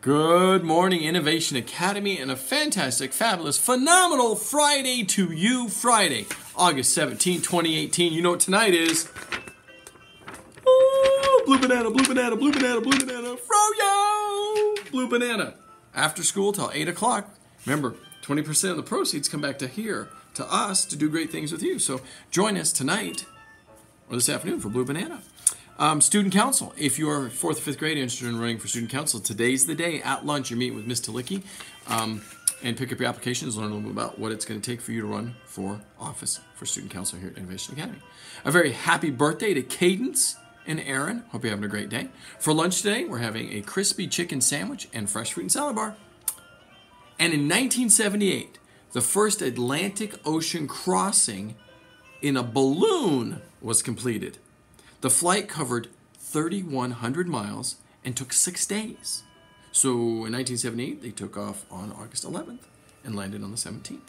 Good morning, Innovation Academy, and a fantastic, fabulous, phenomenal Friday to you, Friday, August 17, 2018. You know what tonight is? Oh, blue banana, blue banana, blue banana, blue banana, froyo! Blue banana. After school till 8 o'clock. Remember, 20% of the proceeds come back to here, to us, to do great things with you. So join us tonight or this afternoon for Blue Banana. Um, student council. If you are fourth or fifth grade interested in running for student council, today's the day. At lunch, you meet with Miss Talicki um, and pick up your applications, learn a little bit about what it's going to take for you to run for office for student council here at Innovation Academy. A very happy birthday to Cadence and Aaron. Hope you're having a great day. For lunch today, we're having a crispy chicken sandwich and fresh fruit and salad bar. And in 1978, the first Atlantic Ocean crossing in a balloon was completed. The flight covered 3,100 miles and took six days. So in 1978, they took off on August 11th and landed on the 17th.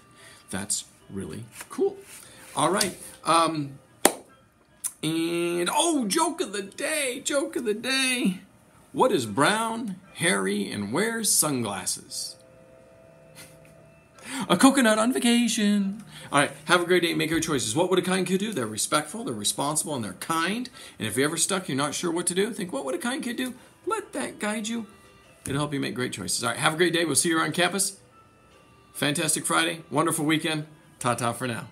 That's really cool. All right. Um, and oh, joke of the day, joke of the day. What is brown, hairy, and wears sunglasses? A coconut on vacation. All right, have a great day. Make your choices. What would a kind kid do? They're respectful, they're responsible, and they're kind. And if you're ever stuck, you're not sure what to do, think, what would a kind kid do? Let that guide you. It'll help you make great choices. All right, have a great day. We'll see you around campus. Fantastic Friday. Wonderful weekend. Ta ta for now.